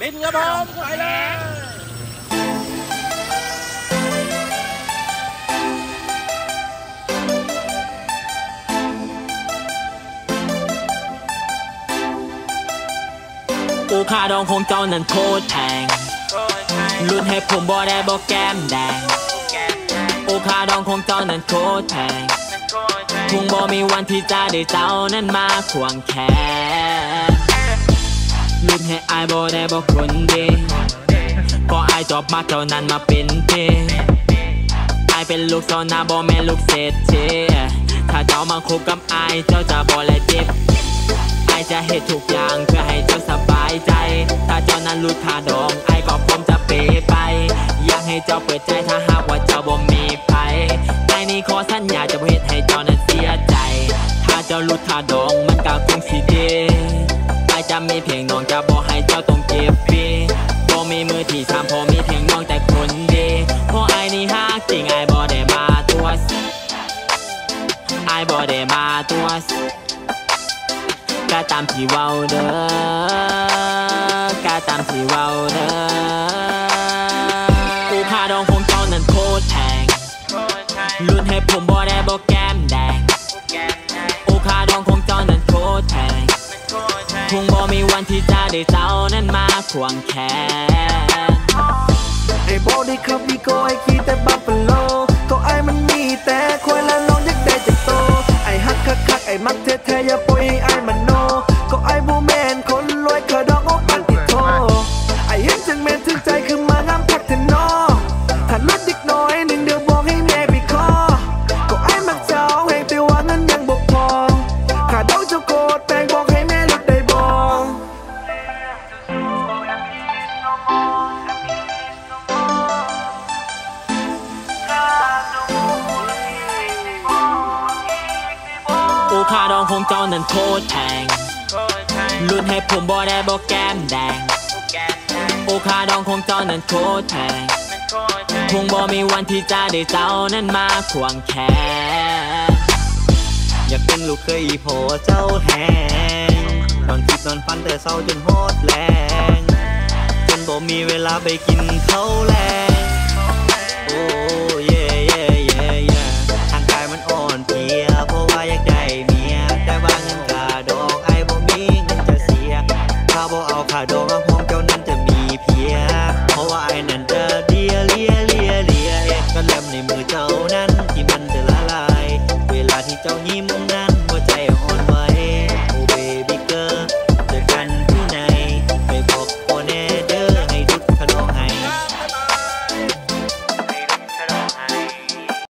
บินครับผมไปเลยอูคาดองคงเจ้านั้นโคตรแทงรุ่นให้ผมบ่ได้บ่แก้มแดงอูคาดองคงเจ้านั้นโคตรแทงคงบ่มีวันที่จะได้เจ้านั้นมาควงแขน รุ่นให้อายบ่ได้บ่คนดีก็อายจอบมาเจ้านั้นมาเป็นเพอายเป็นลูกซอนาบ่แม่ลูกเศรษฐีถ้าเจ้ามาคบกับอายเจ้าจะบ่และเจ็บอายจะเหตุทุกอย่างเพื่อให้เจ้าสบายใจ ถ้าเจ้านั้นรู้ค่าดองอายก็พร้อมจะเปย์ไป อยากให้เจ้าเปิดใจถ้าหากว่าเจ้าบ่มีไผไอนี้ขอสัญญาจะบ่เฮ็ดให้เจ้านั้นเสียใจ ถ้าเจ้ารู้ค่าดองมันก็คงสิดี ไอายจะมีเพียงน้องจะบ่ให้เจ้าต้องเก็บปีบ่มีมือที่สามพอมีเพียงน้องแต่คนดีเพราะไอายนี่ฮักจริงไอายบ่ได้มาตัวไอายบ่ได้มาตัวก็ตามที่เว้าเด้อก็ตามที่เว้าเด้อกูพาดองคงเจ้านั้นโคตรแทงรุ่นให้ผมบ่ได้บ่แก้มแด คงบ่มีวันที่จะได้เจ้านั้นมาควงแขนไอ้บอดี้ครับวีโกไอ้ขี่แต่บัฟฟาโลก็ไอ้มันมีแต่ควายและน้องอยากได้จะโตไอ้ฮักคักคักไอ้มักแท้ๆอย่า คาดองคงเจ้านั้นโคตรแทงรุ่นให้ผมบ่ได้บ่แก้มแดง โอคาดองคงเจ้านั้นโคตรแทงคงบ่มีวันที่จะได้เจ้านั้นมาควงแขนอยากเป็นลูกเคยอีโพเจ้าแหงนอนคิดนอนฝันแต่เศร้าจนโหดแรง จนบ่มีเวลาไปกินข้าวแรง จะเสียถ้